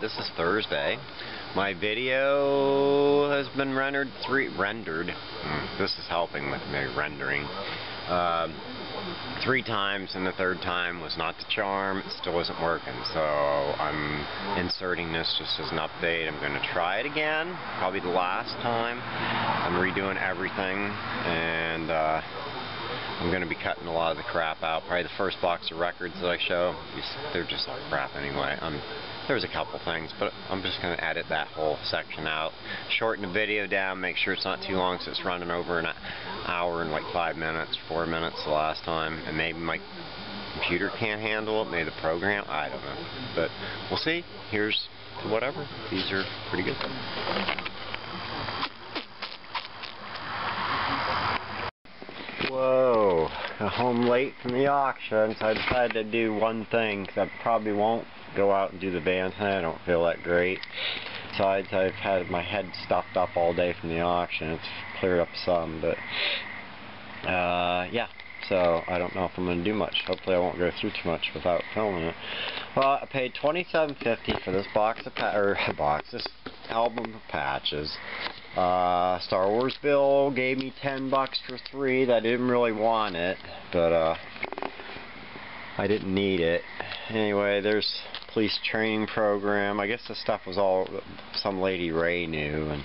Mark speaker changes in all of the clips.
Speaker 1: This is Thursday. My video has been rendered three rendered. Mm, this is helping with my rendering. Uh, three times, and the third time was not the charm. It still isn't working, so I'm inserting this just as an update. I'm going to try it again, probably the last time. I'm redoing everything, and. Uh, I'm going to be cutting a lot of the crap out. Probably the first box of records that I show, they're just all crap anyway. Um, there's a couple things, but I'm just going to edit that whole section out. Shorten the video down, make sure it's not too long so it's running over an hour and like five minutes, four minutes the last time. And maybe my computer can't handle it, maybe the program, I don't know. But we'll see. Here's whatever. These are pretty good. Whoa, home late from the auction, so I decided to do one thing, because I probably won't go out and do the band tonight, I don't feel that great. Besides, I've had my head stuffed up all day from the auction, it's cleared up some, but, uh, yeah. So, I don't know if I'm going to do much. Hopefully I won't go through too much without filming it. Well, I paid $27.50 for this box of, pa or box, this album of patches. Uh, Star Wars Bill gave me 10 bucks for three. I didn't really want it, but uh, I didn't need it. Anyway, there's police training program. I guess the stuff was all some lady Ray knew. And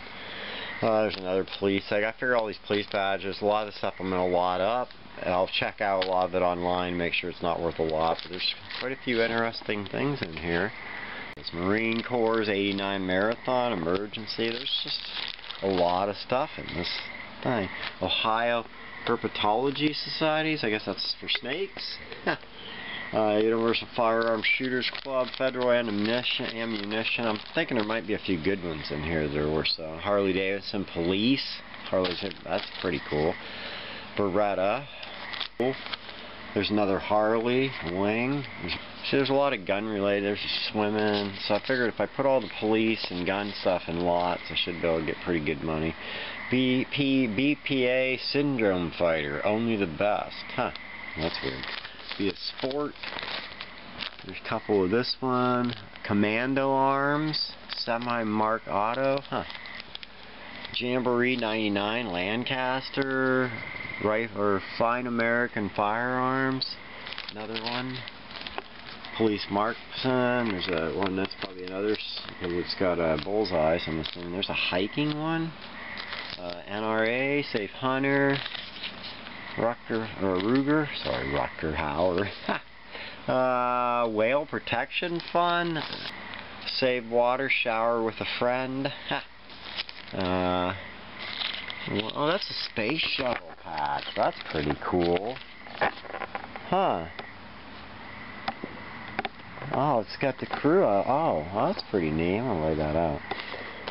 Speaker 1: uh, there's another police. I got to figure all these police badges. A lot of the stuff I'm to lot up. I'll check out a lot of it online, make sure it's not worth a lot. But there's quite a few interesting things in here. It's Marine Corps 89 Marathon Emergency. There's just a lot of stuff in this thing. Ohio Herpetology Societies, I guess that's for snakes. uh, Universal Firearms Shooters Club, Federal Ammunition, Ammunition. I'm thinking there might be a few good ones in here that are worth selling. Harley Davidson Police. Harley's, that's pretty cool. Beretta. There's another Harley wing. See, there's a lot of gun related. There's swimming. So I figured if I put all the police and gun stuff in lots, I should be able to get pretty good money. BP, BPA Syndrome Fighter. Only the best. Huh. That's weird. Be a sport. There's a couple of this one. Commando Arms. Semi-Mark Auto. Huh. Jamboree 99 Lancaster right or Fine American Firearms another one. Police Marksman there's a one that's probably another it's got a bullseye so I'm assuming there's a hiking one. Uh, NRA Safe Hunter Rucker or Ruger sorry Rucker Howard uh, Whale Protection Fund Save Water Shower with a Friend. Uh, Oh, that's a space shuttle patch. That's pretty cool. Huh. Oh, it's got the crew. Oh, that's pretty neat. I'm going to lay that out.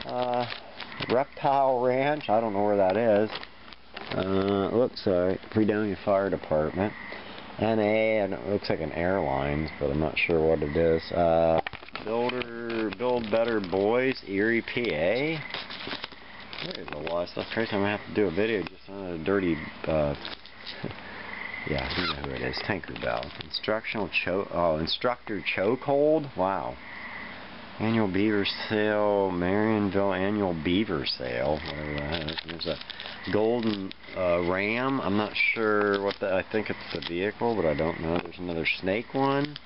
Speaker 1: Uh, Reptile Ranch. I don't know where that is. Uh, looks like Fredonia Fire Department. NA, and it looks like an airlines, but I'm not sure what it is. Uh, Builder, Build Better Boys, Erie, PA. There's a lot of stuff. Crazy, I'm gonna have to do a video just on a dirty, uh, yeah, you know who it is, Tinkerbell. Instructional cho, oh, instructor chokehold? Wow. Annual beaver sale, Marionville annual beaver sale. There's a golden uh, ram. I'm not sure what that, I think it's the vehicle, but I don't know. There's another snake one.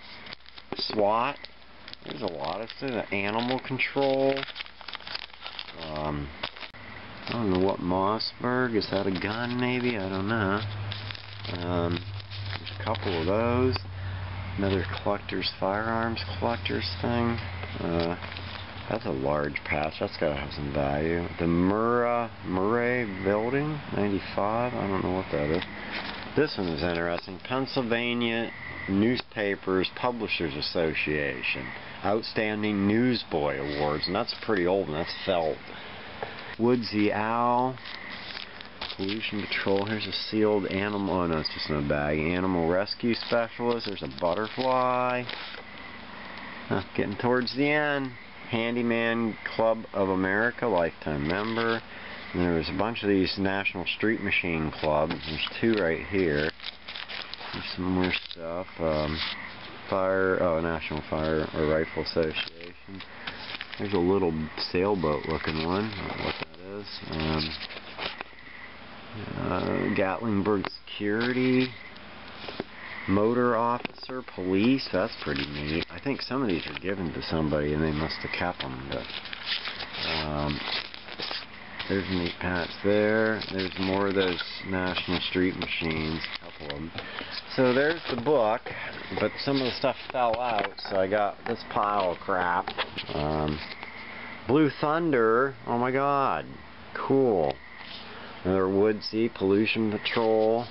Speaker 1: SWAT. There's a lot of stuff. Animal control. Um, I don't know what Mossberg, is that a gun maybe? I don't know. Um, there's a couple of those. Another collector's firearms collector's thing. Uh, that's a large patch. That's got to have some value. The Murrah, Murray Building, 95. I don't know what that is. This one is interesting. Pennsylvania Newspapers Publishers Association. Outstanding Newsboy Awards. And that's pretty old, and that's felt. Woodsy Owl. Pollution Patrol. Here's a sealed animal. Oh, no, it's just in a bag. Animal Rescue Specialist. There's a butterfly. Getting towards the end. Handyman Club of America, lifetime member. And there's a bunch of these National Street Machine Clubs. There's two right here. There's some more stuff. Um, fire, oh, National Fire or Rifle Association. There's a little sailboat looking one. I don't know what that is. Um, uh, Gatlinburg Security. Motor Officer, Police. That's pretty neat. I think some of these are given to somebody and they must have kept them. But, um, there's a neat patch there. There's more of those National Street Machines. A couple of them. So there's the book, but some of the stuff fell out, so I got this pile of crap. Um, Blue Thunder, oh my god, cool. Another Woodsy, Pollution Patrol,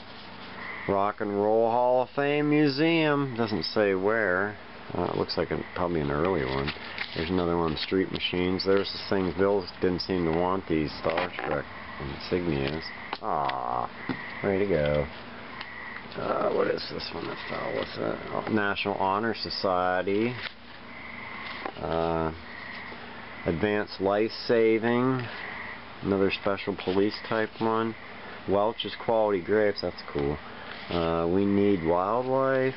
Speaker 1: Rock and Roll Hall of Fame Museum, doesn't say where. Uh, it looks like a, probably an early one. There's another one, Street Machines. There's the things Bill didn't seem to want these Star Trek insignias. Ah, way to go. Uh, what is this one that fell? What's that? Oh, National Honor Society. Uh, Advanced Life Saving. Another special police type one. Welch's Quality Grapes. That's cool. Uh, we Need Wildlife.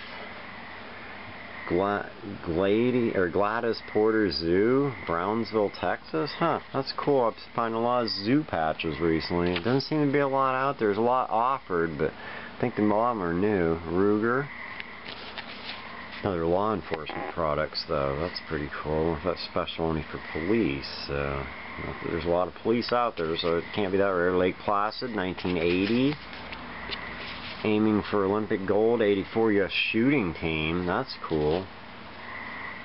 Speaker 1: Gla Glady or Gladys Porter Zoo, Brownsville, Texas. Huh, that's cool. I've found a lot of zoo patches recently. It doesn't seem to be a lot out there. There's a lot offered, but I think a lot of them are new. Ruger. Other law enforcement products, though. That's pretty cool. That's special only for police. So there's a lot of police out there, so it can't be that rare. Lake Placid, 1980 aiming for Olympic gold, 84 U.S. shooting team. That's cool.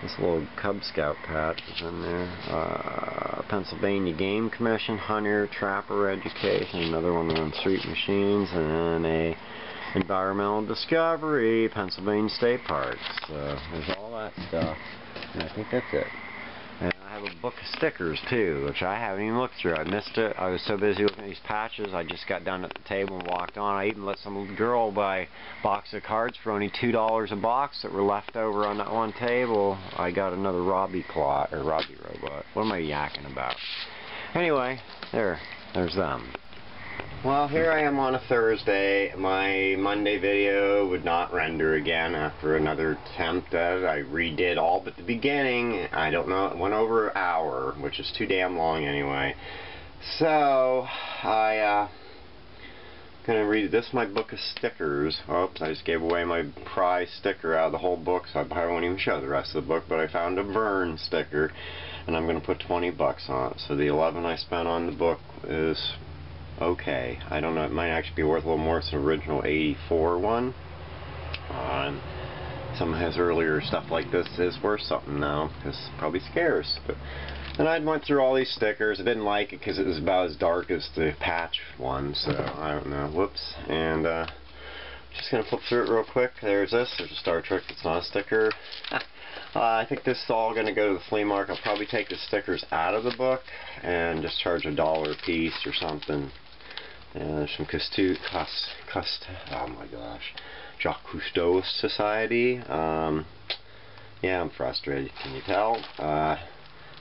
Speaker 1: This little Cub Scout patch is in there. Uh, Pennsylvania Game Commission, Hunter, Trapper Education, another one on street machines, and then a Environmental Discovery, Pennsylvania State Parks. So there's all that stuff. And I think that's it a book of stickers too, which I haven't even looked through. I missed it. I was so busy looking at these patches, I just got down at the table and walked on. I even let some girl buy a box of cards for only two dollars a box that were left over on that one table. I got another Robbie Clot or Robbie Robot. What am I yakking about? Anyway, there, there's them. Well, here I am on a Thursday. My Monday video would not render again after another attempt at it. I redid all but the beginning. I don't know, it went over an hour, which is too damn long anyway. So, I, uh, gonna read this my book of stickers. Oops, I just gave away my prize sticker out of the whole book, so I probably won't even show the rest of the book, but I found a burn sticker, and I'm gonna put 20 bucks on it. So the 11 I spent on the book is okay. I don't know, it might actually be worth a little more. It's an original 84 one. Um, some of his earlier stuff like this is worth something now, because probably scarce. But and I went through all these stickers. I didn't like it because it was about as dark as the patch one, so I don't know. Whoops. And uh, just gonna flip through it real quick. There's this. There's a Star Trek that's not a sticker. uh, I think this is all going to go to the flea market. I'll probably take the stickers out of the book and just charge a dollar a piece or something. Uh, some Cousteau, Cost, Cost, oh my gosh, Jacques Cousteau Society. Um, yeah, I'm frustrated, can you tell? Uh,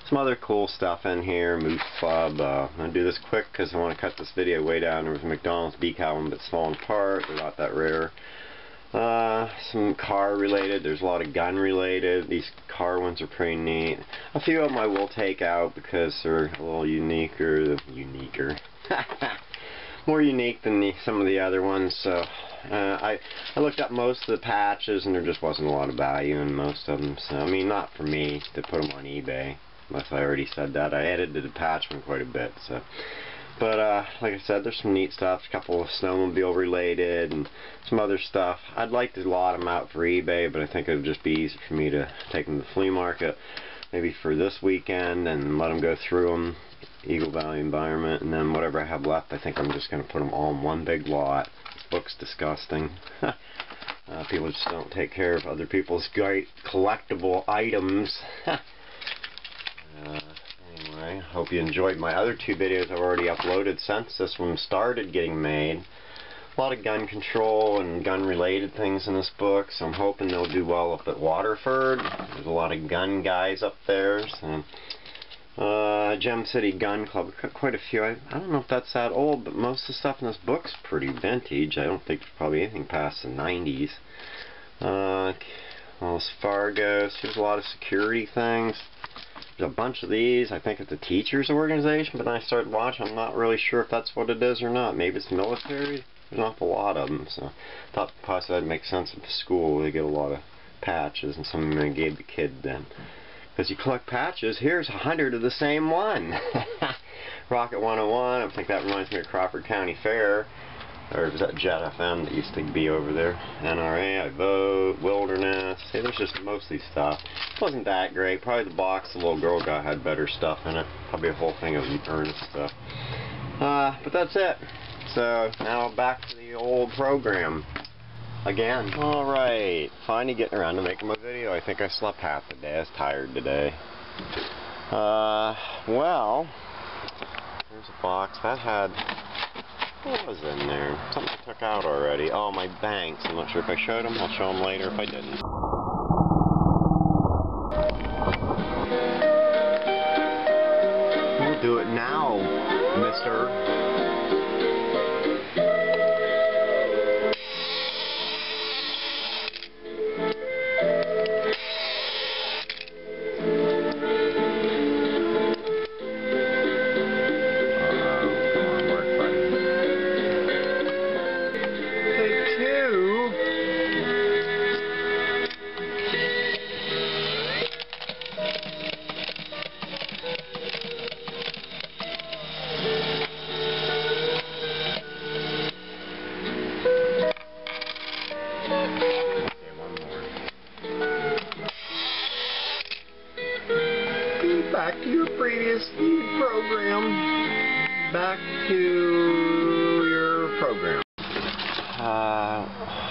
Speaker 1: some other cool stuff in here, Moose Club. Uh, I'm going to do this quick because I want to cut this video way down. There was McDonald's one, but it's falling apart. They're not that rare. Uh, some car related. There's a lot of gun related. These car ones are pretty neat. A few of them I will take out because they're a little unique or uniquer. Uniquer. more unique than the, some of the other ones. So uh, I I looked up most of the patches and there just wasn't a lot of value in most of them. So I mean, not for me to put them on eBay. Unless I already said that. I edited the patch one quite a bit. So. But, uh, like I said, there's some neat stuff, a couple of snowmobile related and some other stuff. I'd like to lot them out for eBay, but I think it would just be easy for me to take them to the flea market maybe for this weekend and let them go through them Eagle Valley Environment, and then whatever I have left, I think I'm just going to put them all in one big lot. This book's disgusting. uh, people just don't take care of other people's great collectible items. uh, anyway, hope you enjoyed my other two videos I've already uploaded since this one started getting made. A lot of gun control and gun related things in this book, so I'm hoping they'll do well up at Waterford. There's a lot of gun guys up there, so uh, Gem City Gun Club, quite a few. I, I don't know if that's that old, but most of the stuff in this book's pretty vintage. I don't think there's probably anything past the 90s. Uh, Wells Fargo, there's a lot of security things. there's a bunch of these. I think it's a teacher's organization, but then I started watching. I'm not really sure if that's what it is or not. Maybe it's military. There's an awful lot of them, so I thought possibly that'd make sense at the school. They get a lot of patches, and some of them gave the kid then. Because you collect patches, here's a hundred of the same one. Rocket 101, I think that reminds me of Crawford County Fair. Or was that Jet FM that used to be over there? NRA, I Vote, Wilderness. See, there's just mostly stuff. wasn't that great. Probably the box the little girl got had better stuff in it. Probably a whole thing of Ernest stuff. Uh, but that's it. So, now back to the old program again. Alright, finally getting around to making my video. I think I slept half the day. I was tired today. Uh, well, there's a box. That had, what was in there? Something I took out already. Oh, my banks. I'm not sure if I showed them. I'll show them later if I didn't. Uh,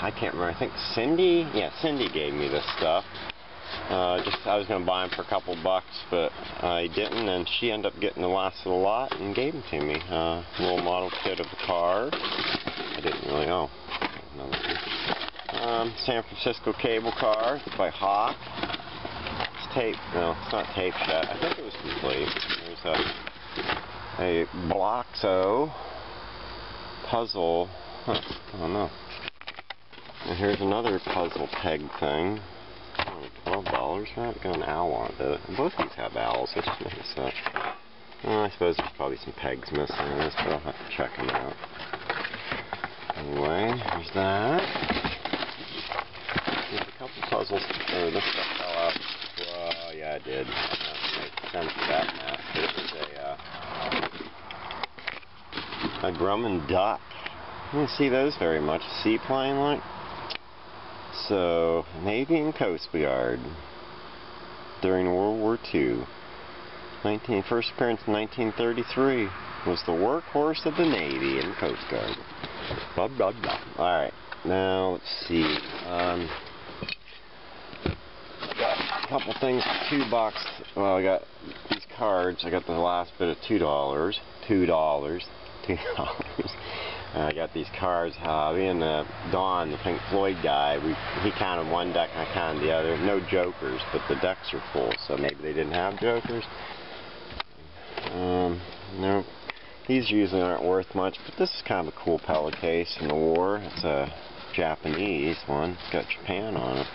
Speaker 1: I can't remember. I think Cindy, yeah, Cindy gave me this stuff. Uh, just I was gonna buy them for a couple bucks, but I didn't, and she ended up getting the last of the lot and gave them to me. Uh, little model kit of the car. I didn't really know. Um, San Francisco cable car by Hawk It's tape. No, it's not tape shut. I think it was complete. There's a a Bloxo puzzle. Huh, I don't know. And here's another puzzle peg thing. Twelve dollars for that. Got an owl on it. Both these have owls. Which makes that. Well, I suppose there's probably some pegs missing in this, but I'll have to check them out. Anyway, there's that. There's a couple puzzles. Oh, this stuff fell out. Well, yeah, I did. Make sense of that mess. It was a, uh, a Grumman duck. Don't see those very much. Seaplane like. So, Navy and Coast Guard during World War II. 19, first appearance in 1933 was the workhorse of the Navy and Coast Guard. Blah, blah, blah. Alright, now let's see. Um, got a couple things, two bucks. Well, I got these cards. I got the last bit of $2. $2. $2. I got these cards. Uh, me and uh, Don, the Pink Floyd guy, we he counted one duck, I counted the other. No jokers, but the decks are full, so maybe they didn't have jokers. Um, no, these usually aren't worth much, but this is kind of a cool pellet case in the war. It's a Japanese one. It's got Japan on it.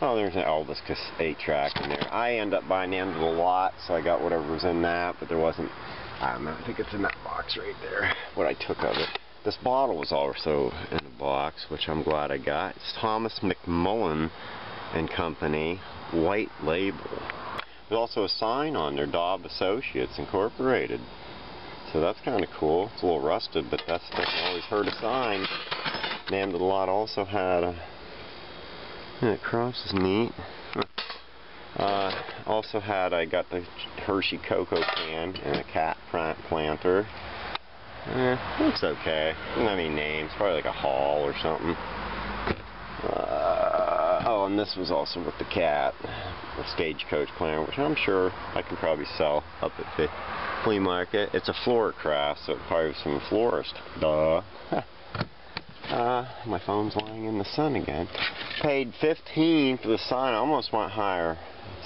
Speaker 1: Oh, there's an Elvis 8-track in there. I end up buying into the lot, so I got whatever was in that, but there wasn't I don't know, I think it's in that box right there, what I took of it. This bottle was also in a box, which I'm glad I got. It's Thomas McMullen and Company, white label. There's also a sign on there, Daub Associates Incorporated. So that's kind of cool. It's a little rusted, but that's, that's always heard a sign. Name of the lot also had a that cross is neat. Uh, also had, I got the Hershey cocoa can and a cat plant planter. Eh, looks okay. Not any names. Probably like a hall or something. Uh, oh, and this was also with the cat. A stagecoach planter, which I'm sure I can probably sell up at the flea market. It's a floor craft, so it probably was from a florist. Duh. Uh, my phone's lying in the sun again. Paid 15 for the sign. I almost went higher.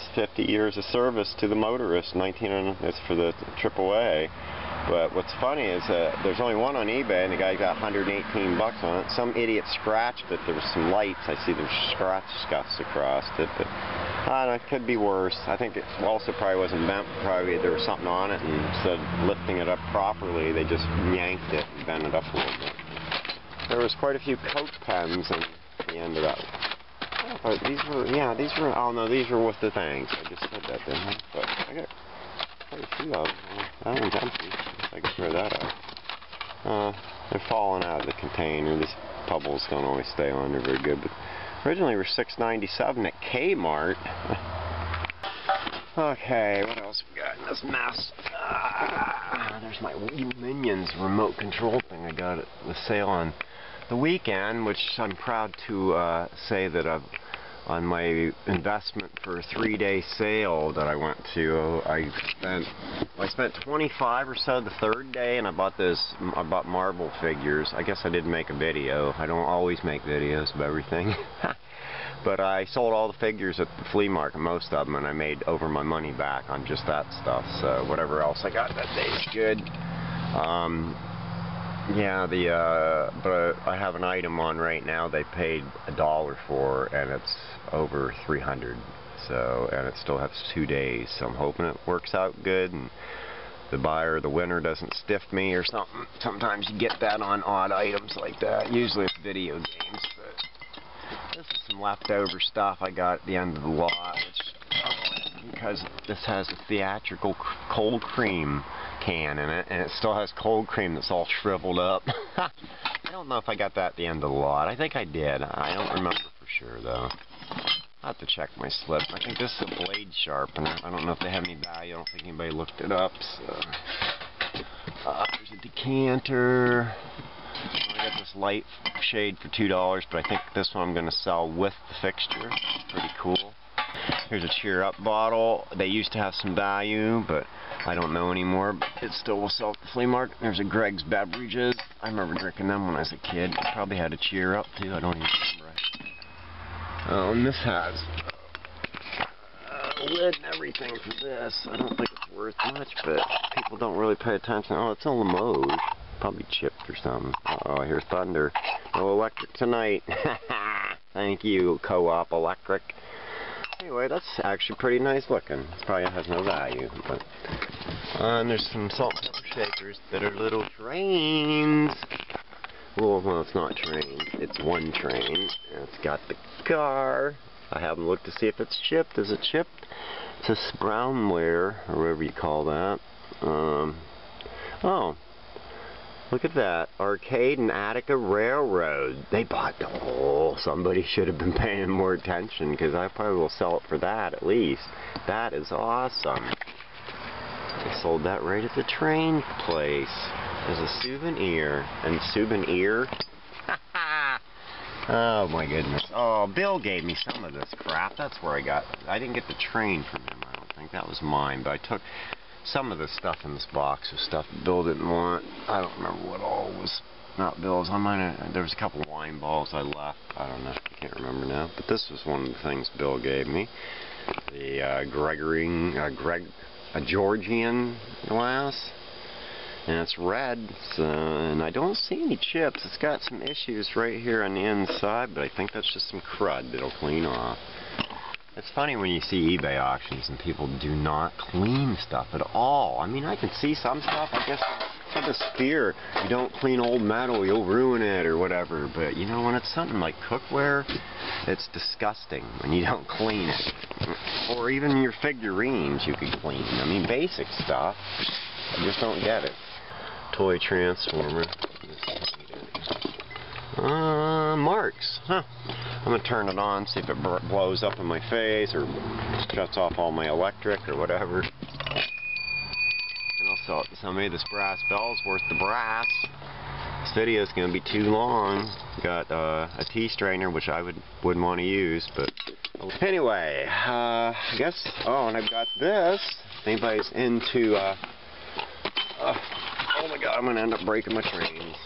Speaker 1: It's 50 years of service to the motorist. 19. It's for the AAA. But what's funny is that there's only one on eBay, and the guy got 118 bucks on it. Some idiot scratched it. There was some lights. I see there's scratch scuffs across it, but I don't know, it could be worse. I think it also probably wasn't bent. Probably there was something on it, and instead of lifting it up properly, they just yanked it and bent it up a little bit. There was quite a few Coke pens in the end of that. Oh, these were, yeah, these were, oh no, these were with the things. I just said that, didn't I? But I got quite a few of them. That one's empty. I can throw that out. Uh, they're falling out of the container. These bubbles don't always stay on. They're very good, but originally were 6.97 at Kmart. okay, what else we got in this mess? Ah, there's my Wii Minions remote control thing I got at the sale on the weekend, which I'm proud to uh, say that I've on my investment for a three-day sale that I went to. I spent I spent 25 or so the third day, and I bought this. I bought marble figures. I guess I did make a video. I don't always make videos of everything. but I sold all the figures at the flea market, most of them, and I made over my money back on just that stuff. So whatever else I got that day is good. Um, yeah, the uh, but I have an item on right now. They paid a dollar for, and it's over 300. So, and it still has two days. So I'm hoping it works out good, and the buyer, the winner, doesn't stiff me or something. Sometimes you get that on odd items like that. Usually it's video games, but this is some leftover stuff I got at the end of the lot. because this has a theatrical cold cream can in it, and it still has cold cream that's all shriveled up. I don't know if I got that at the end of the lot. I think I did. I don't remember for sure, though. i have to check my slip. I think this is a blade sharpener. I don't know if they have any value. I don't think anybody looked it up, so... Uh, there's a decanter. I got this light shade for $2, but I think this one I'm going to sell with the fixture. Pretty cool. Here's a cheer up bottle. They used to have some value, but I don't know anymore. It still will sell at the flea market. There's a Greg's Beverages. I remember drinking them when I was a kid. Probably had a cheer up too. I don't even remember. Oh, and this has a lid and everything for this. I don't think it's worth much, but people don't really pay attention. Oh, it's a Limoges. Probably chipped or something. Uh oh, here's thunder. No electric tonight. Thank you, Co-op Electric. Anyway, that's actually pretty nice looking. It probably has no value, but uh, and there's some salt pepper shakers that are little trains. Well, well, it's not trains. It's one train. It's got the car. I haven't looked to see if it's chipped. Is it chipped? It's a brownware, or whatever you call that. Um, oh, Look at that. Arcade and Attica Railroad. They bought the whole. Somebody should have been paying more attention because I probably will sell it for that at least. That is awesome. They sold that right at the train place as a souvenir. And souvenir? oh my goodness. Oh, Bill gave me some of this crap. That's where I got. I didn't get the train from him. I don't think that was mine, but I took some of the stuff in this box was stuff Bill didn't want. I don't remember what all was not Bill's. I might have, there was a couple wine balls I left. I don't know. I can't remember now. But this was one of the things Bill gave me. The uh, uh, Greg, a Georgian glass. And it's red, so, and I don't see any chips. It's got some issues right here on the inside, but I think that's just some crud that'll clean off. It's funny when you see eBay auctions and people do not clean stuff at all. I mean, I can see some stuff. I guess have this fear. You don't clean old metal, you'll ruin it or whatever. But, you know, when it's something like cookware, it's disgusting when you don't clean it. Or even your figurines you can clean. I mean, basic stuff. You just don't get it. Toy Transformer. Uh, Marx. Huh. I'm going to turn it on, see if it blows up in my face or shuts off all my electric or whatever. And I'll sell it to somebody. This brass bell's worth the brass. This video is going to be too long. Got uh, a tea strainer, which I would, wouldn't want to use, but anyway, uh, I guess, oh, and I've got this. If anybody's into, uh, uh, oh my god, I'm going to end up breaking my trains.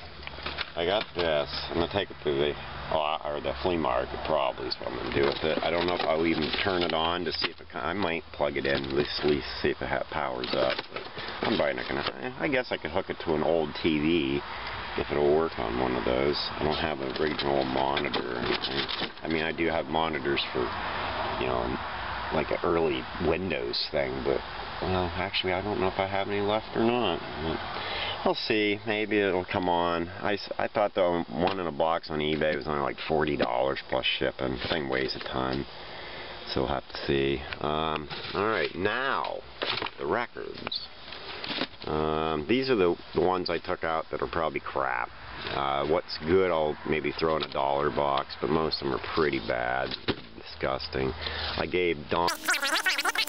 Speaker 1: I got this. I'm gonna take it to the or the flea market probably is what I'm gonna do with it. I don't know if I'll even turn it on to see if it. I might plug it in at least, see if it powers up. I'm probably not gonna. Eh, I guess I could hook it to an old TV if it'll work on one of those. I don't have a original monitor or anything. I mean, I do have monitors for, you know, like an early Windows thing, but well, actually, I don't know if I have any left or not. I'll see. Maybe it'll come on. I, I thought the one in a box on eBay was only like $40 plus shipping. Thing weighs a ton. So we'll have to see. Um, Alright, now, the records. Um, these are the, the ones I took out that are probably crap. Uh, what's good I'll maybe throw in a dollar box, but most of them are pretty bad. Disgusting. I gave Don...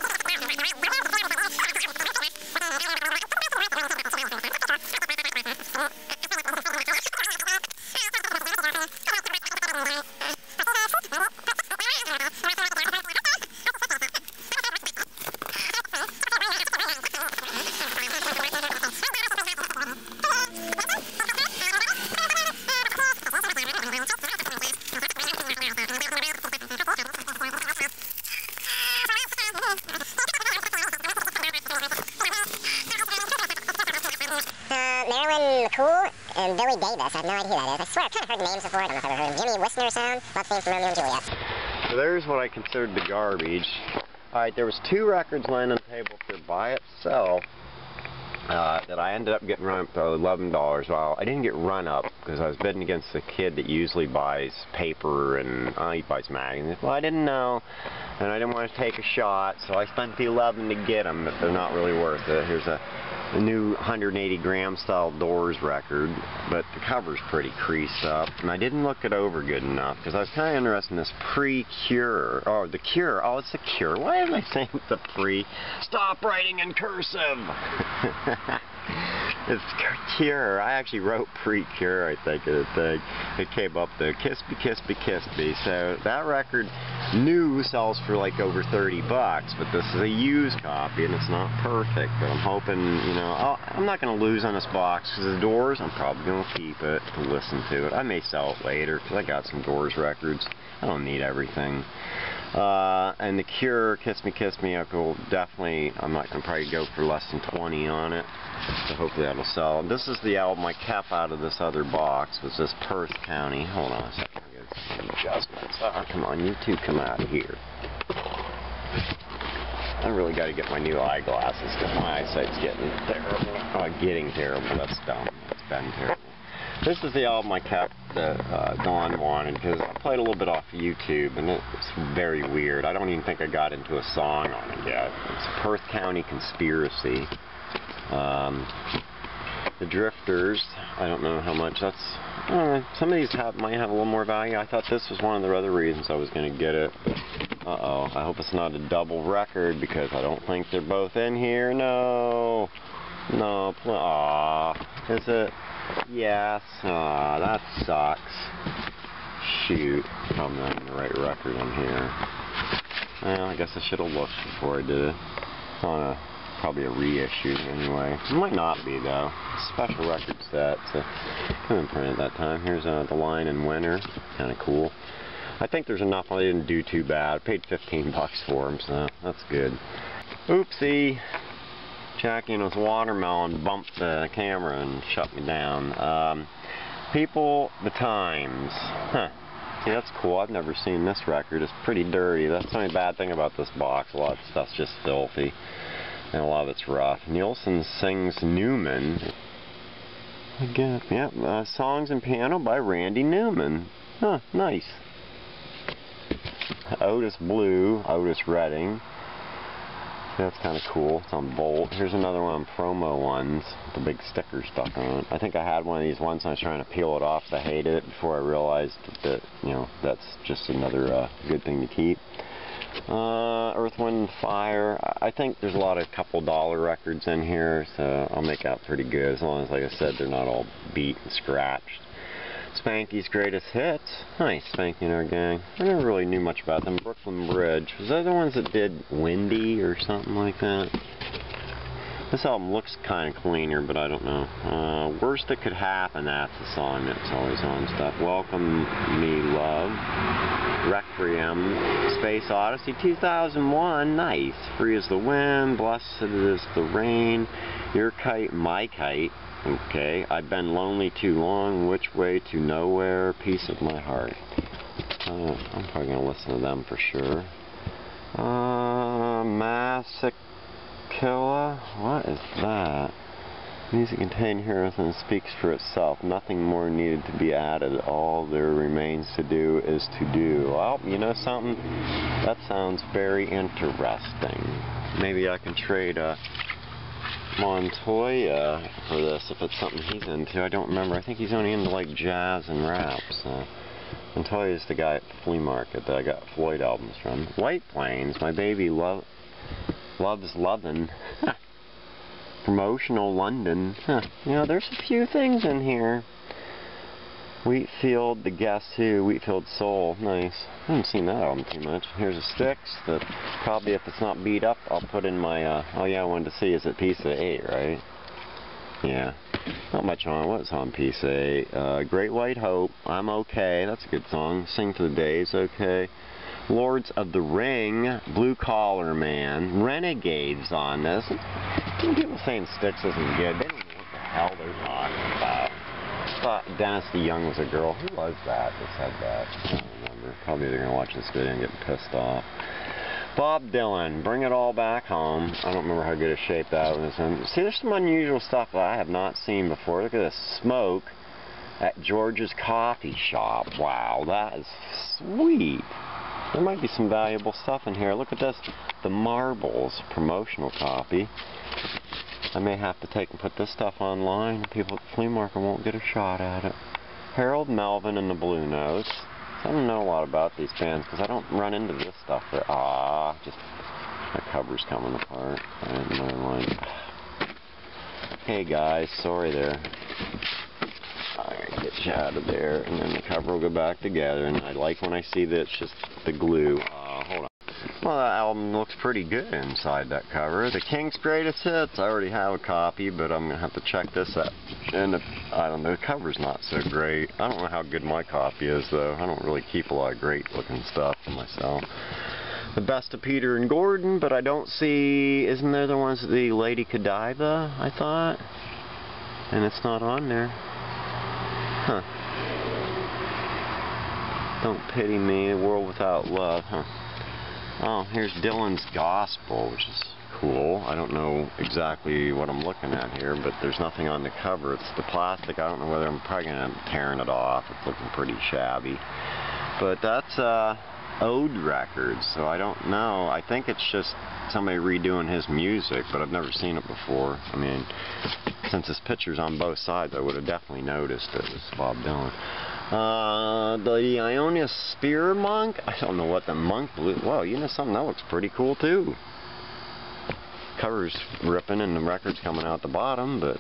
Speaker 2: that is. I swear, I've kind of heard the names before. I don't know if I've ever heard. Jimmy Whistler sound. Of names from Romeo and Juliet.
Speaker 1: So there's what I considered the garbage. Alright, there was two records laying on the table for by itself uh, that I ended up getting run up to $11. Well, I didn't get run up because I was bidding against the kid that usually buys paper and uh, he buys magazines. Well, I didn't know, and I didn't want to take a shot, so I spent the 11 to get them, but they're not really worth it. Here's a the new 180 gram style Doors record, but the cover's pretty creased up, and I didn't look it over good enough because I was kind of interested in this pre-Cure. Oh, the Cure. Oh, it's the Cure. Why am I saying the pre? Stop writing in cursive. it's Cure. I actually wrote pre-Cure, I think, of the thing. It came up the Kiss Me, Kiss Me, Kiss Me. So that record new sells for like over 30 bucks, but this is a used copy and it's not perfect. But I'm hoping, you know, I'll, I'm not going to lose on this box because the Doors, I'm probably going to keep it to listen to it. I may sell it later because I got some Doors records. I don't need everything. Uh, and the Cure, Kiss Me, Kiss Me, I will definitely, I'm not going to probably go for less than 20 on it. So hopefully that'll sell. This is the album I kept out of this other box, was this Perth County. Hold on a second, get some adjustments. Oh, come on, you two come out of here. I really got to get my new eyeglasses because my eyesight's getting terrible. Oh, getting terrible, that's dumb. It's been terrible. This is the album I kept that uh, Don wanted because I played a little bit off YouTube and it's very weird. I don't even think I got into a song on it yet. It's Perth County Conspiracy. Um, the Drifters, I don't know how much that's... Uh, some of these have, might have a little more value. I thought this was one of the other reasons I was going to get it. Uh-oh, I hope it's not a double record because I don't think they're both in here. No. No. Aw. Is it? Yes. Aw, that sucks. Shoot. I'm not in the right record in here. Well, I guess I should have looked before I did it. On a, probably a reissue anyway. It might not be though. Special record set. So couldn't print at that time. Here's uh, the Lion in Winter. Kind of cool. I think there's enough. I didn't do too bad. I paid 15 bucks for them, so that's good. Oopsie. And his watermelon bumped the camera and shut me down. Um, people, the times. Huh. See, that's cool. I've never seen this record. It's pretty dirty. That's the only bad thing about this box. A lot of stuff's just filthy. And a lot of it's rough. Nilsson sings Newman. Again, yeah, uh, songs and piano by Randy Newman. Huh, nice. Otis Blue, Otis Redding. That's kind of cool. It's on Volt. Here's another one on promo ones. The big sticker stuck on it. I think I had one of these once and I was trying to peel it off. I hated it before I realized that, you know, that's just another uh, good thing to keep. Uh, Earth, Wind, Fire. I think there's a lot of couple dollar records in here, so I'll make out pretty good as long as, like I said, they're not all beat and scratched. Spanky's Greatest Hits. Nice, Spanky and our gang. I never really knew much about them. Brooklyn Bridge. Was that the ones that did Windy or something like that? This album looks kind of cleaner, but I don't know. Uh, worst that could happen, that's the song that's always on stuff. Welcome Me Love. Requiem. Space Odyssey 2001. Nice. Free as the wind. Blessed is the rain. Your kite, my kite. Okay. I've been lonely too long. Which way to nowhere? Peace of my heart. Uh, I'm probably going to listen to them for sure. Uh, Massic Killa? What is that? Music contained here within speaks for itself. Nothing more needed to be added. All there remains to do is to do. Well, you know something? That sounds very interesting. Maybe I can trade a Montoya for this if it's something he's into. I don't remember. I think he's only into like jazz and rap. So. Montoya's the guy at the flea market that I got Floyd albums from. White Plains, my baby love loves lovin'. Promotional London. Huh. You know, there's a few things in here. Wheatfield, The Guess Who, Wheatfield Soul. Nice. I haven't seen that album too much. Here's a Styx that probably if it's not beat up, I'll put in my, uh, oh yeah, I wanted to see, is it piece of 8, right? Yeah. Not much on. What's on piece 8? Uh, Great White Hope. I'm okay. That's a good song. Sing for the Days, okay. Lords of the Ring, Blue Collar Man, Renegades on this. People saying Styx isn't good. They don't know what the hell they're talking about. Thought Dennis DeYoung was a girl. Who was that that said that? I don't remember. Probably they're going to watch this video and get pissed off. Bob Dylan, Bring It All Back Home. I don't remember how good a shape that was in. See, there's some unusual stuff that I have not seen before. Look at this smoke at George's Coffee Shop. Wow, that is sweet. There might be some valuable stuff in here. Look at this. The Marbles promotional copy. I may have to take and put this stuff online. People at the flea market won't get a shot at it. Harold Melvin and the Blue Notes. I don't know a lot about these bands because I don't run into this stuff. But Ah, just my cover's coming apart. I didn't know Hey guys, sorry there Alright, get you out of there, and then the cover will go back together, and I like when I see that it's just the glue. Uh, hold on. Well, that album looks pretty good inside that cover. The King's Greatest Hits, I already have a copy, but I'm going to have to check this out. And I don't know, the cover's not so great. I don't know how good my copy is, though. I don't really keep a lot of great looking stuff for myself. The Best of Peter and Gordon, but I don't see, isn't there the ones, the Lady Godiva, I thought? And it's not on there. Huh. Don't pity me, a world without love, huh? Oh, here's Dylan's Gospel, which is cool. I don't know exactly what I'm looking at here, but there's nothing on the cover. It's the plastic. I don't know whether I'm probably going to tearing it off. It's looking pretty shabby. But that's uh, Ode Records, so I don't know. I think it's just somebody redoing his music, but I've never seen it before. I mean, since his picture's on both sides, I would have definitely noticed it was Bob Dylan. Uh, Thelonious Sphere Monk? I don't know what the monk blue. Well, you know something? That looks pretty cool, too. Cover's ripping and the record's coming out the bottom, but...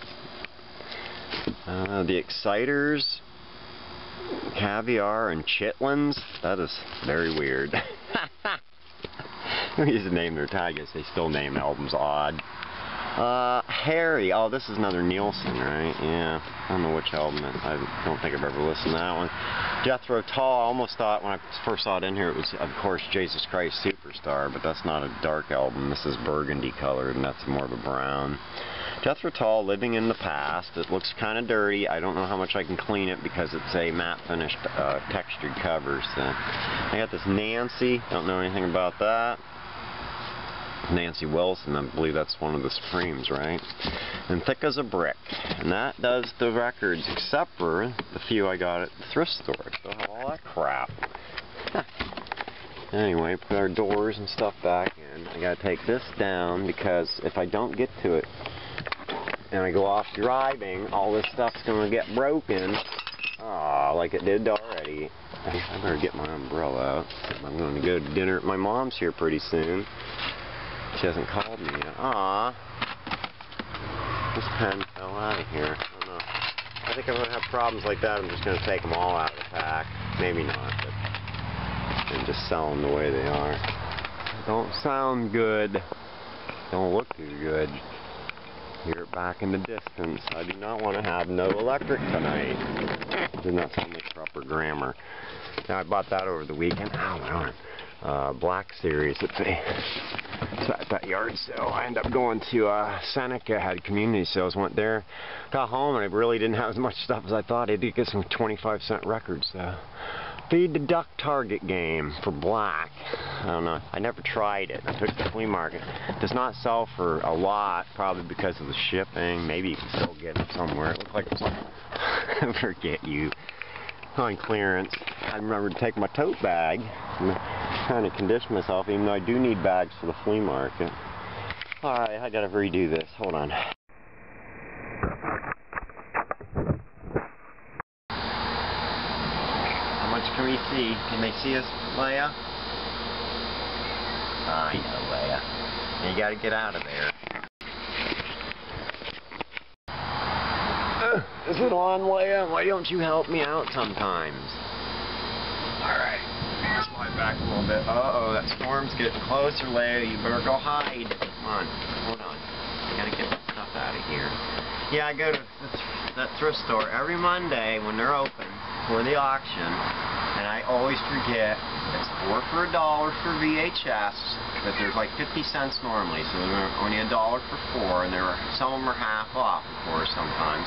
Speaker 1: Uh, the Exciters, Caviar, and Chitlins? That is very weird. we used to name their tag. They still name albums odd. Uh, Harry. Oh, this is another Nilsson, right? Yeah. I don't know which album. I don't think I've ever listened to that one. Jethro Tull. I almost thought when I first saw it in here, it was, of course, Jesus Christ Superstar, but that's not a dark album. This is burgundy colored, and that's more of a brown. Jethro Tull, Living in the Past. It looks kind of dirty. I don't know how much I can clean it because it's a matte finished uh, textured cover. So I got this Nancy. Don't know anything about that. Nancy Wilson, I believe that's one of the Supremes, right? And Thick as a Brick. And that does the records, except for the few I got at the thrift store. Have all that crap. anyway, put our doors and stuff back in. I gotta take this down because if I don't get to it and I go off driving, all this stuff's gonna get broken. Ah, like it did already. I better get my umbrella out. I'm going to go to dinner at my mom's here pretty soon. She hasn't called me yet. Aww. This pen fell out of here. I don't know. I think I'm going to have problems like that. I'm just going to take them all out of the pack. Maybe not, but... And just sell them the way they are. Don't sound good. Don't look too good. Hear it back in the distance. I do not want to have no electric tonight. Does not sound like proper grammar. Now I bought that over the weekend. Oh my arm. Uh, Black Series the so at that yard sale. I ended up going to uh, Seneca, had community sales, went there, got home, and I really didn't have as much stuff as I thought. I did get some 25 cent records though. Feed the Duck Target game for black. I don't know. I never tried it. I took to the flea market. Does not sell for a lot, probably because of the shipping. Maybe you can still get it somewhere. It looked like it was forget you. On clearance. I remember to take my tote bag. I'm trying to condition myself, even though I do need bags for the flea market. Alright, I gotta redo this. Hold on. How much can we see? Can they see us, Leia? Ah, I know, Leia. You gotta get out of there. It on, Leia? Why don't you help me out sometimes? Alright. Slide back a little bit. Uh-oh, that storm's getting closer, Leia. You better go hide. Come on. Hold on. I gotta get my stuff out of here. Yeah, I go to that thrift store every Monday when they're open for the auction, and I always forget it's four for a dollar for VHS, but there's like 50 cents normally, so they're only a dollar for four, and there are, some of them are half off, of course, sometimes.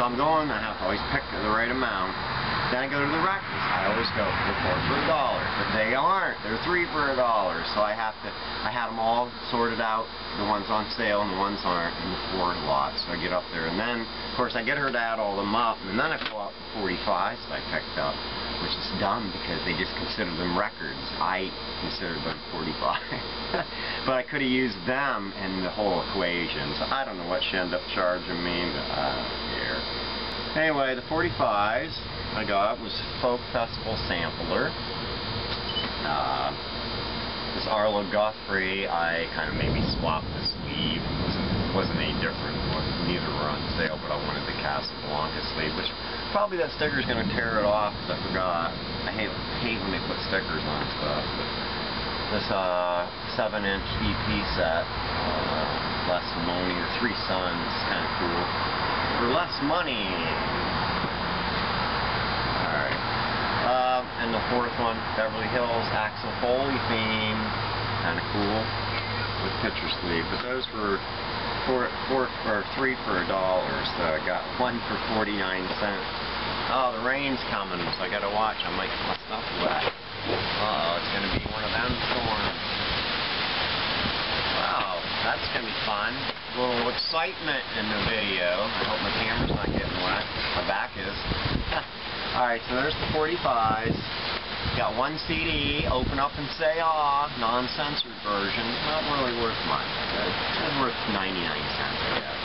Speaker 1: So I'm going, I have to always pick the right amount. Then I go to the records. I always go for four for a dollar, but they aren't. They're three for a dollar, so I have to. I had them all sorted out, the ones on sale and the ones aren't in the four lot. So I get up there, and then, of course, I get her to add all them up, and then I pull out the 45s that I picked up, which is dumb because they just consider them records. I consider them 45, but I could have used them in the whole equation. So I don't know what she ended up charging me, but I don't care. Anyway, the 45s I got was Folk Festival Sampler. Uh, this Arlo Guthrie, I kind of maybe swapped the sleeve. It wasn't, any different. Neither were on sale, but I wanted the Casablanca sleeve, which probably that sticker's going to tear it off I forgot. I hate, hate when they put stickers on stuff. This uh, 7-inch EP set, uh, Les Simone, or Three Suns, kind of cool. For less money, Um, and the fourth one, Beverly Hills Axel Foley theme, kind of cool, with picture sleeve. But those were four, four or three for a dollar, so I got one for 49 cents. Oh, the rain's coming, so I gotta watch. I might get my stuff wet. Uh oh, it's gonna be one of them storms. Wow, that's gonna be fun. A little excitement in the video. I hope my camera's not getting wet. My back is. Alright, so there's the 45s. Got one CD, Open Up and Say Ah, non-censored version. Not really worth much. It's worth 99 cents, I guess.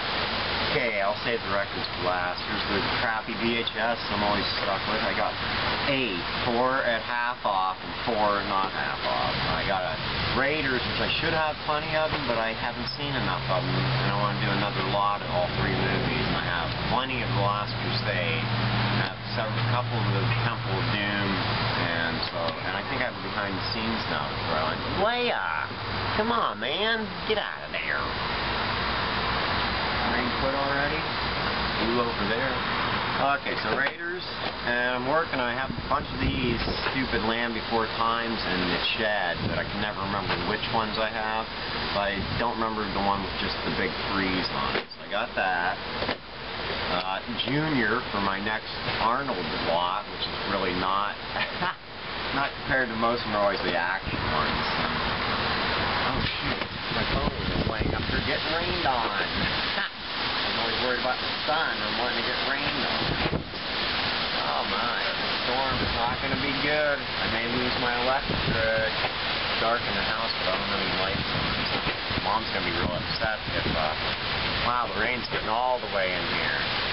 Speaker 1: Okay, I'll save the records for last. Here's the crappy VHS I'm always stuck with. I got eight, four at half off and four not half off. I got a Raiders, which I should have plenty of them, but I haven't seen enough of them, and I want to do another lot of all three movies. And I have plenty of The Last Crusade several, a couple of the Temple of Doom, and I think I have a behind the scenes now to throw in. Leia! Come on, man! Get out of there! Rain quit already? You over there. Okay, so Raiders, and I'm working, I have a bunch of these stupid Land Before Times and the shed, but I can never remember which ones I have. I don't remember the one with just the big freeze on it. So I got that uh, Junior for my next Arnold lot, which is really not, not compared to most of them are always the action ones. Oh shoot, my phone is laying up there getting rained on. I'm always worried about the sun and wanting to get rained on. Oh my, the storm is not going to be good. I may lose my electric. It's dark in the house, but I don't have any lights on. So Mom's going to be real upset if, uh, wow, the rain's getting all the way in here.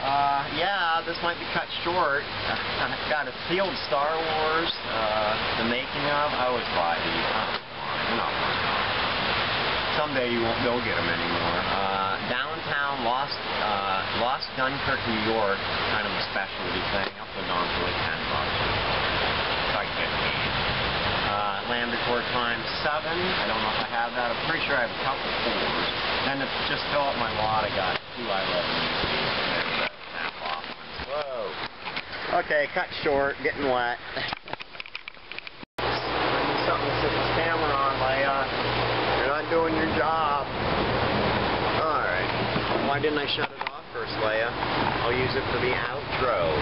Speaker 1: Uh, yeah, this might be cut short. I've got a sealed Star Wars, uh, the making of. I always buy these. Oh, they're not Someday you won't to get them anymore. Uh, downtown Lost, uh, Lost Dunkirk, New York, kind of a specialty thing. I'll put it on for like 10 bucks. Like 15. Uh, land before time seven. I don't know if I have that. I'm pretty sure I have a couple fours. And to just fill up my lot, I got two off ones. Whoa. Okay, cut short, getting wet. Something to sit this camera on, Leia. You're not doing your job. Alright. Why didn't I shut it off first, Leia? I'll use it for the outro.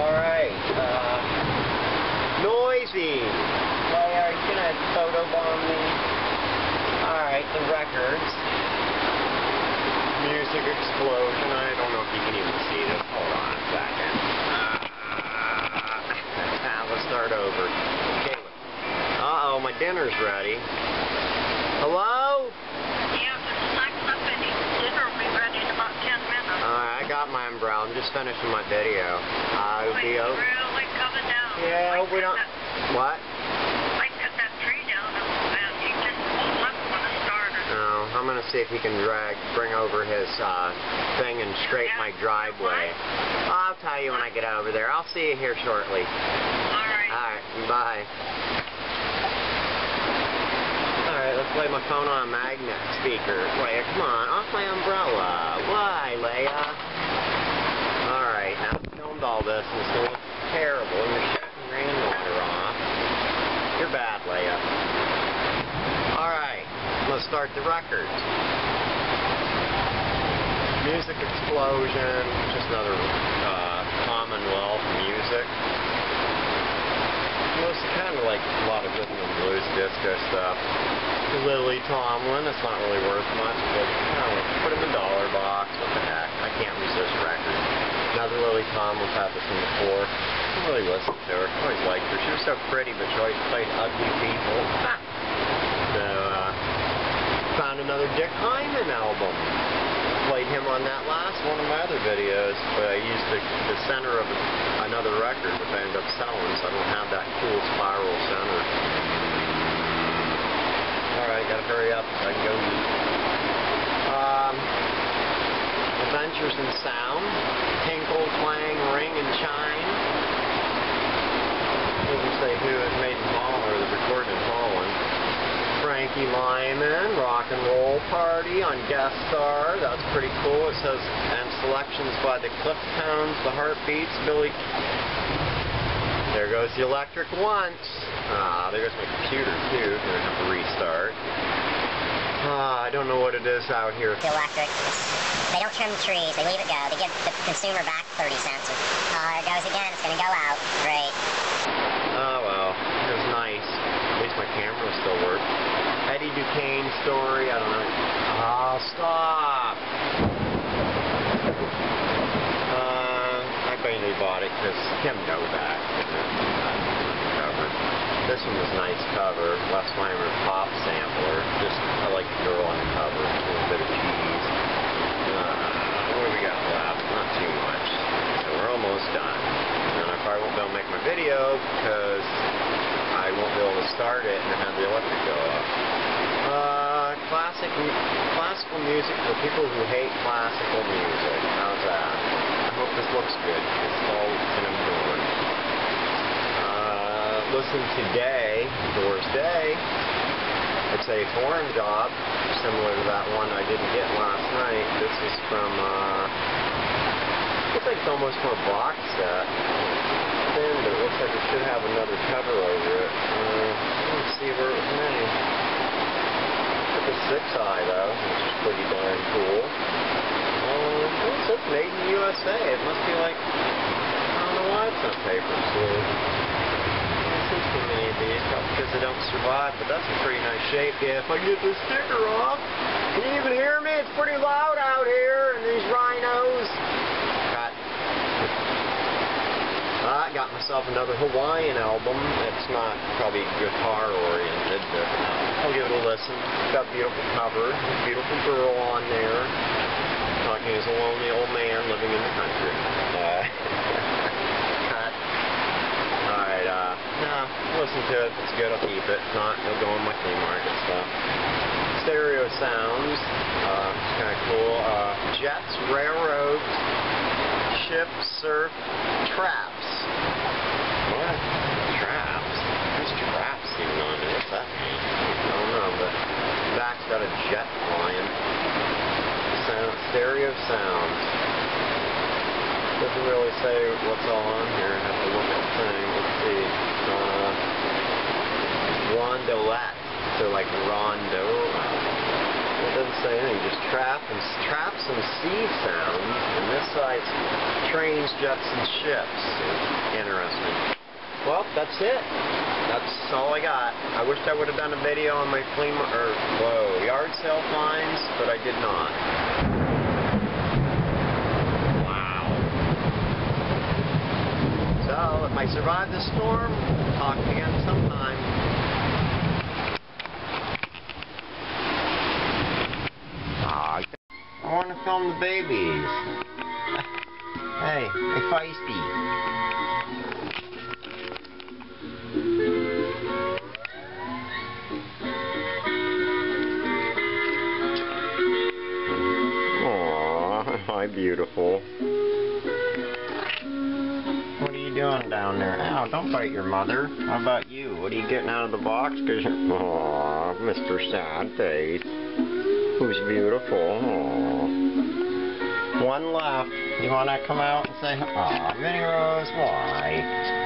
Speaker 1: Alright. Uh, noisy. Leia, are you going to photobomb me? Alright, the records. Music explosion. I don't know if you can even see this. Hold on a second. Ah, let's start over. Caleb. Uh-oh, my dinner's ready. Hello?
Speaker 3: Yeah, it's up dinner will be ready in about 10 minutes.
Speaker 1: Alright, I got my umbrella. I'm just finishing my video. I'll be over.
Speaker 3: really coming down.
Speaker 1: Yeah,
Speaker 3: I
Speaker 1: hope
Speaker 3: we
Speaker 1: don't... What?
Speaker 3: I cut that tree down and and he just left when it started.
Speaker 1: I'm gonna see if he can drag, bring over his uh, thing and straighten my driveway. I'll tell you when I get over there. I'll see you here shortly.
Speaker 3: All right.
Speaker 1: Alright, bye. Alright, let's lay my phone on a magnet speaker. Leia, come on, off my umbrella. Why, Leia? Alright, now I've filmed all this and it's gonna look terrible. And you're shutting rainwater off. You're bad, Leia. Alright, let's start the records. Music explosion, just another uh, Commonwealth music. Most kind of like a lot of rhythm and blues disco stuff. Lily Tomlin, it's not really worth much, but I don't know, put him in the dollar box, what the heck. I can't resist records. Another Lily Tomlin's had this one before. I really listened to her. Always liked her. She was so pretty, but she always played ugly people. uh, another Dick Hyman album. Played him on that last one of my other videos, but I used the, the center of another record, which I ended up selling, so I don't have that cool spiral center. Alright, gotta hurry up I can go eat. Um, Adventures in Sound, Tinkle, Clang, Ring, and Chime. Doesn't say who it made in or the recorded in Holland. Frankie Lymon, Rock and Roll Party on guest star. That's pretty cool. It says, and selections by the Cleftones, the Heartbeats, Billy. There goes the electric once. Ah, there goes my computer too. Gonna have to restart. Ah, I don't know what it is out here.
Speaker 2: The electric. They don't trim the trees. They leave it go. They give the consumer back 30 cents. Oh, there it goes again. It's going to go out. Great.
Speaker 1: Oh well, it was nice. At least my camera still work. Eddy Duchin story, I don't know. Oh, stop! Uh, I mainly bought it because Kim Novak. This one was nice cover. Les Weimer pop sampler. Just, I like the girl on the cover. A little bit of cheese. Uh, what do we got left? Not too much. So we're almost done. And I probably won't be able to make my video because I won't be able to start it and have the electric go off. Uh, classic, classical music for people who hate classical music. How's that? I hope this looks good. It's all that I'm. Uh, listen today, Doors Day. It's a foreign job, similar to that one I didn't get last night. This is from, uh, looks like it's almost from a box set. Thin, but it looks like it should have another cover over it. Uh, let's see where it was made. It's a six eye though, which is pretty darn cool. Uh, it says made in USA. It must be like, I don't know why it's on paper sleeve. These, because they don't survive, but that's a pretty nice shape. Yeah, if I get this sticker off, can you even hear me? It's pretty loud out here, and these rhinos. Cut. I got myself another Hawaiian album. It's not probably guitar oriented, but I'll give it a listen. Got a beautiful cover, beautiful girl on there. Talking as a lonely old man living in the country. Uh, cut. No, listen to it. It's good, I'll keep it. If not, it'll go on my flea market stuff. Stereo sounds, uh, kind of cool. Uh, jets, railroads, ships, surf, traps. What? Traps? Who's traps? even on it. What's that mean? I don't know, but back's got a jet flying. Sound, stereo sounds. Doesn't really say what's all on here. I have to look at the thing. Uh. So like rondo. It doesn't say anything. Just trap and traps and sea sounds. And this site's trains, jets, and ships. Interesting. Well, that's it. That's all I got. I wish I would have done a video on my flea or whoa yard sale finds, but I did not. Wow. I survive the storm, talk again sometime. Ah, I want to film the babies. hey, hey, feisty. Aw, beautiful. Doing down there? Ow, don't bite your mother. How about you? What are you getting out of the box? Cause you're... Mr. Sad Face. Who's beautiful. Aw. One left. You want to come out and say, Aw, Minnie Rose, why?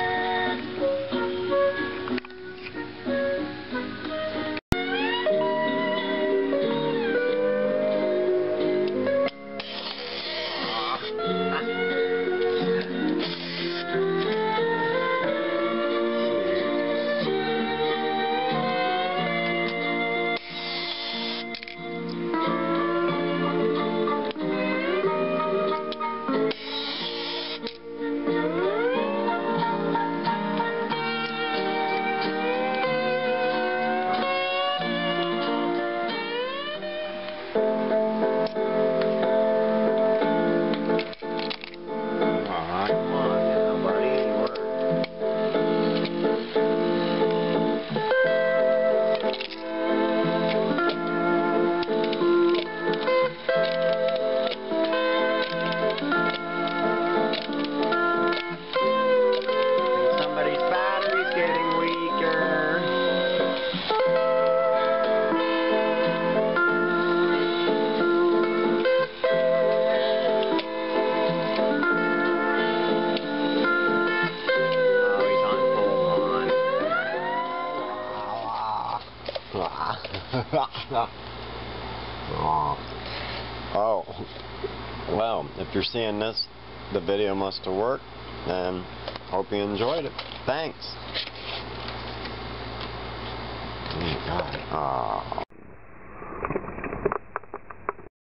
Speaker 1: On. Oh. oh, well, if you're seeing this, the video must have worked, and hope you enjoyed it. Thanks.